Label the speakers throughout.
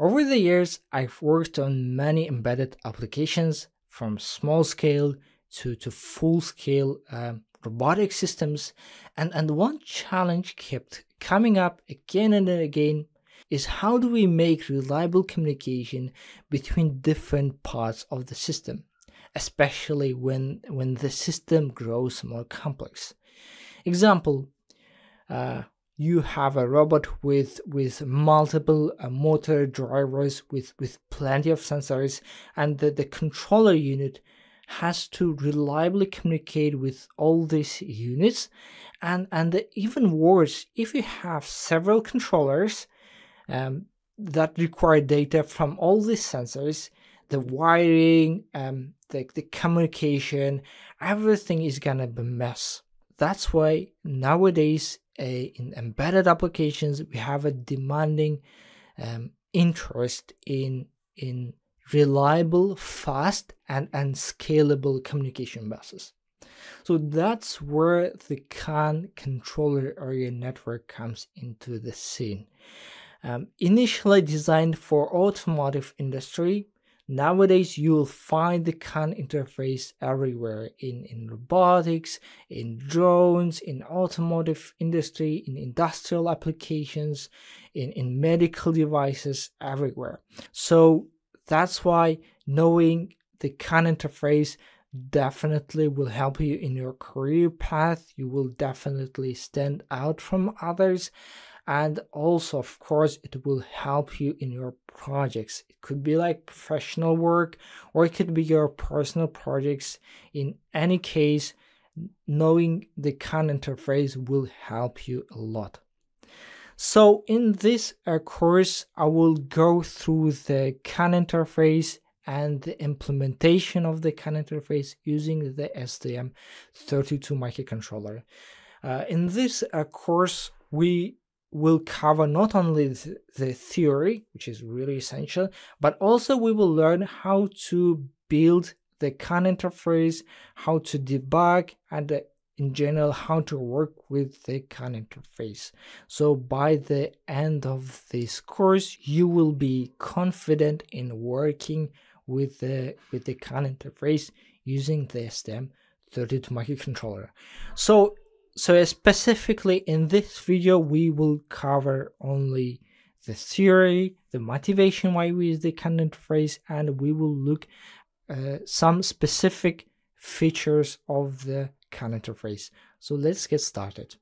Speaker 1: Over the years, I've worked on many embedded applications from small scale to, to full scale um, robotic systems. And, and one challenge kept coming up again and again is how do we make reliable communication between different parts of the system, especially when, when the system grows more complex. Example, uh, you have a robot with with multiple uh, motor drivers with with plenty of sensors and the, the controller unit has to reliably communicate with all these units. And and even worse if you have several controllers um, that require data from all these sensors the wiring um, the, the communication everything is gonna be mess that's why nowadays a, in embedded applications, we have a demanding um, interest in in reliable, fast, and, and scalable communication buses. So that's where the CAN controller area network comes into the scene. Um, initially designed for automotive industry, Nowadays, you will find the CAN interface everywhere in, in robotics, in drones, in automotive industry, in industrial applications, in, in medical devices, everywhere. So that's why knowing the CAN interface definitely will help you in your career path. You will definitely stand out from others and also of course it will help you in your projects. It could be like professional work or it could be your personal projects. In any case knowing the CAN interface will help you a lot. So in this uh, course i will go through the CAN interface and the implementation of the CAN interface using the STM32 microcontroller. Uh, in this uh, course, we will cover not only the theory, which is really essential, but also we will learn how to build the CAN interface, how to debug, and uh, in general how to work with the CAN interface. So by the end of this course, you will be confident in working with the with the CAN interface using the STM32 microcontroller. So so specifically in this video we will cover only the theory the motivation why we use the CAN interface and we will look uh, some specific features of the CAN interface so let's get started.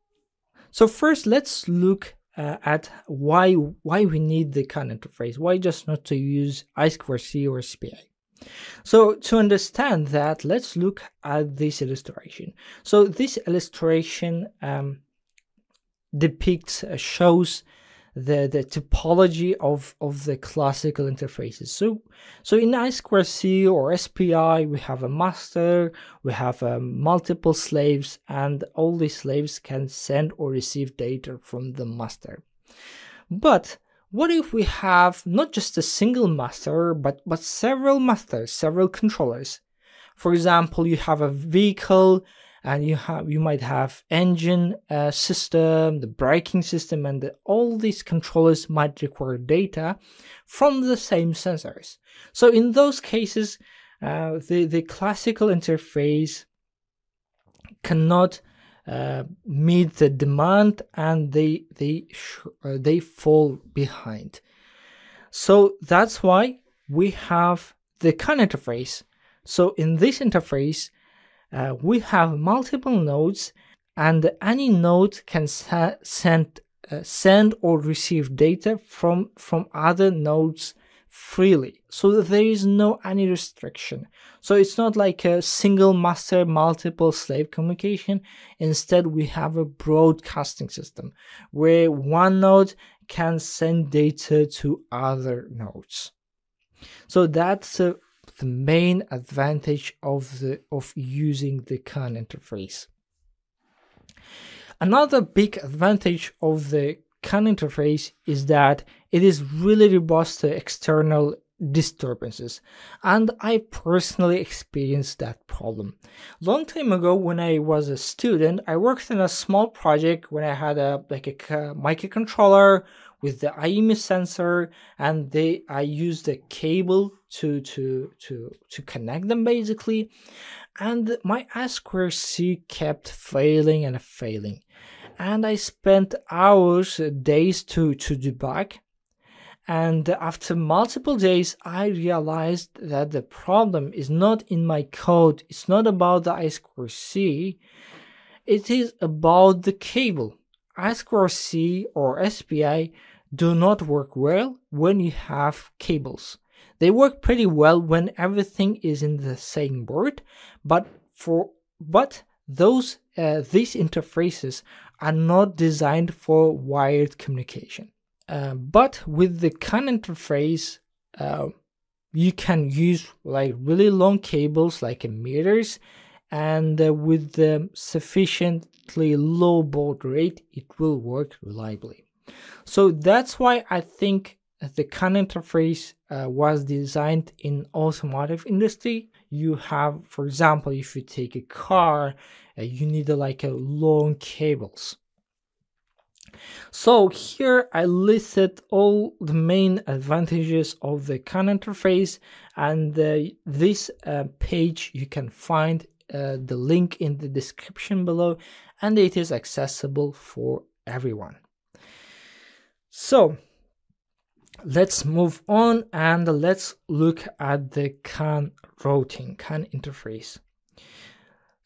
Speaker 1: So first let's look uh, at why why we need the CAN interface why just not to use I2C or SPI so to understand that, let's look at this illustration. So this illustration um, depicts, uh, shows the, the topology of, of the classical interfaces. So, so in I2C or SPI, we have a master, we have um, multiple slaves, and all these slaves can send or receive data from the master. But what if we have not just a single master, but, but several masters, several controllers? For example, you have a vehicle and you have you might have engine uh, system, the braking system, and the, all these controllers might require data from the same sensors. So in those cases, uh, the the classical interface cannot uh, meet the demand and they they uh, they fall behind. So that's why we have the CAN interface. So in this interface uh, we have multiple nodes and any node can send uh, send or receive data from from other nodes freely. So there is no any restriction. So it's not like a single master multiple slave communication. Instead we have a broadcasting system where one node can send data to other nodes. So that's uh, the main advantage of the of using the CAN interface. Another big advantage of the CAN interface is that it is really robust to external disturbances. And i personally experienced that problem. Long time ago when i was a student i worked in a small project when i had a like a microcontroller with the IMU sensor and they I used the cable to to to to connect them basically. And my I2C kept failing and failing and I spent hours days to to debug and after multiple days I realized that the problem is not in my code. It's not about the I2C it is about the cable. I2C or SPI do not work well when you have cables. They work pretty well when everything is in the same board, but for but those uh, these interfaces are not designed for wired communication. Uh, but with the CAN interface, uh, you can use like really long cables like meters and uh, with the sufficiently low baud rate it will work reliably so that's why i think the CAN interface uh, was designed in automotive industry you have for example if you take a car uh, you need uh, like a long cables so here I listed all the main advantages of the CAN interface and uh, this uh, page you can find uh, the link in the description below and it is accessible for everyone. So let's move on and let's look at the CAN routing, CAN interface.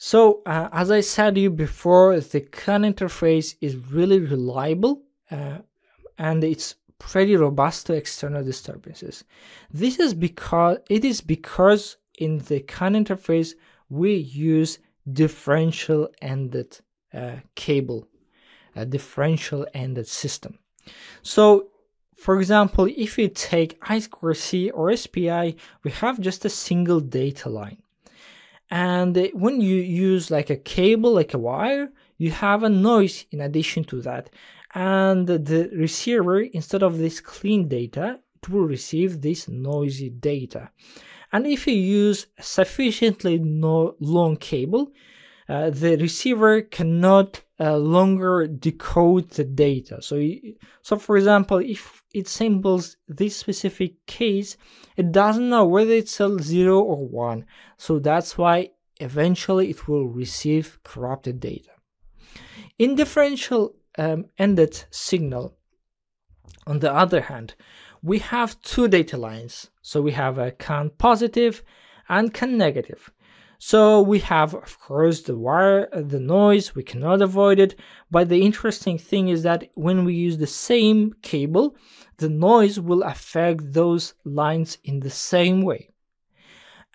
Speaker 1: So uh, as I said you before, the CAN interface is really reliable uh, and it's pretty robust to external disturbances. This is because it is because in the CAN interface we use differential ended uh, cable, a differential ended system. So, for example, if we take I2C or SPI, we have just a single data line. And when you use like a cable, like a wire, you have a noise in addition to that. And the receiver, instead of this clean data, it will receive this noisy data. And if you use sufficiently no long cable, uh, the receiver cannot longer decode the data. So, so for example, if it samples this specific case, it doesn't know whether it's a zero or one. So that's why eventually it will receive corrupted data. In differential um, ended signal, on the other hand, we have two data lines. So we have a CAN positive and CAN negative. So we have, of course, the wire, the noise, we cannot avoid it. But the interesting thing is that when we use the same cable, the noise will affect those lines in the same way.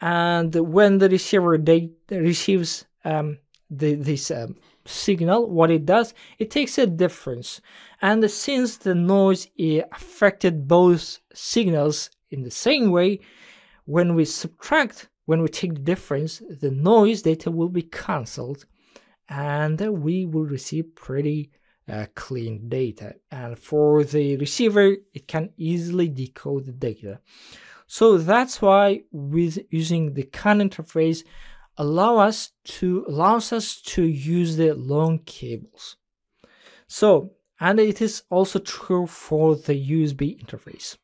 Speaker 1: And when the receiver receives um, the, this um, signal, what it does, it takes a difference. And since the noise affected both signals in the same way, when we subtract, when we take the difference, the noise data will be cancelled and we will receive pretty uh, clean data. And for the receiver, it can easily decode the data. So that's why with using the CAN interface, allow us to allows us to use the long cables. So, and it is also true for the USB interface.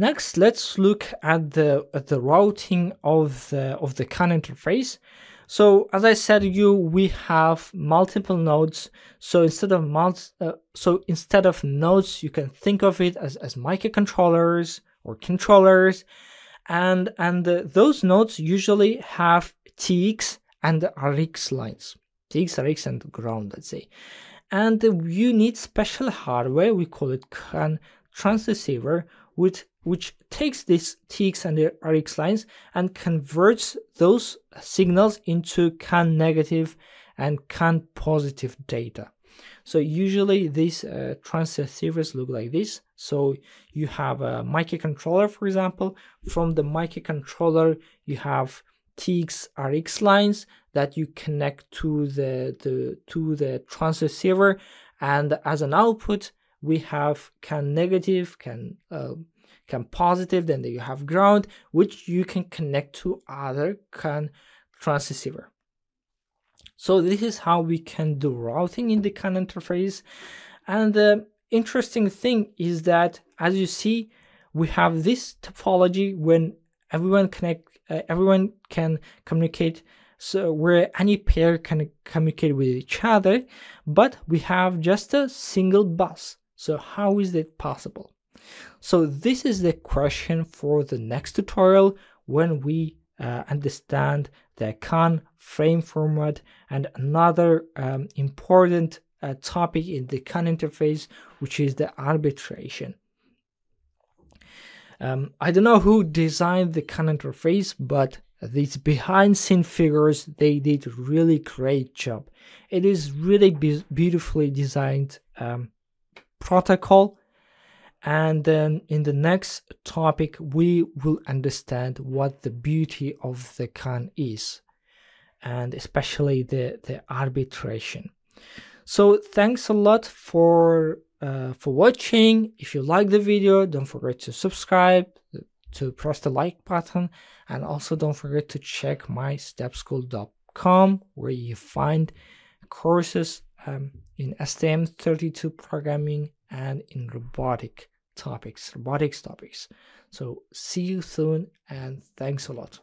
Speaker 1: Next, let's look at the at the routing of the of the CAN interface. So, as I said, you we have multiple nodes. So instead of uh, so instead of nodes, you can think of it as as microcontrollers or controllers and and uh, those nodes usually have TX and RX lines, TX, RX, and ground, let's say. And you need special hardware, we call it CAN transceiver, which which takes these TX and RX lines and converts those signals into CAN negative and CAN positive data. So usually these uh, transceivers look like this. So you have a microcontroller, for example. From the microcontroller, you have TX RX lines that you connect to the, the to the transceiver, and as an output, we have CAN negative, CAN uh, CAN positive. Then you have ground, which you can connect to other CAN transceiver. So this is how we can do routing in the CAN interface. And uh, interesting thing is that as you see, we have this topology when everyone connect, uh, everyone can communicate so where any pair can communicate with each other, but we have just a single bus. So how is that possible? So this is the question for the next tutorial when we uh, understand the CAN frame format and another um, important uh, topic in the CAN interface, which is the arbitration. Um, I don't know who designed the CAN interface, but these behind scene figures they did really great job it is really be beautifully designed um, protocol. And then in the next topic we will understand what the beauty of the CAN is and especially the the arbitration. So thanks a lot for uh, for watching. If you like the video don't forget to subscribe to press the like button and also don't forget to check my steppeschool.com where you find courses um, in STM32 programming and in robotic topics, robotics topics. So see you soon and thanks a lot.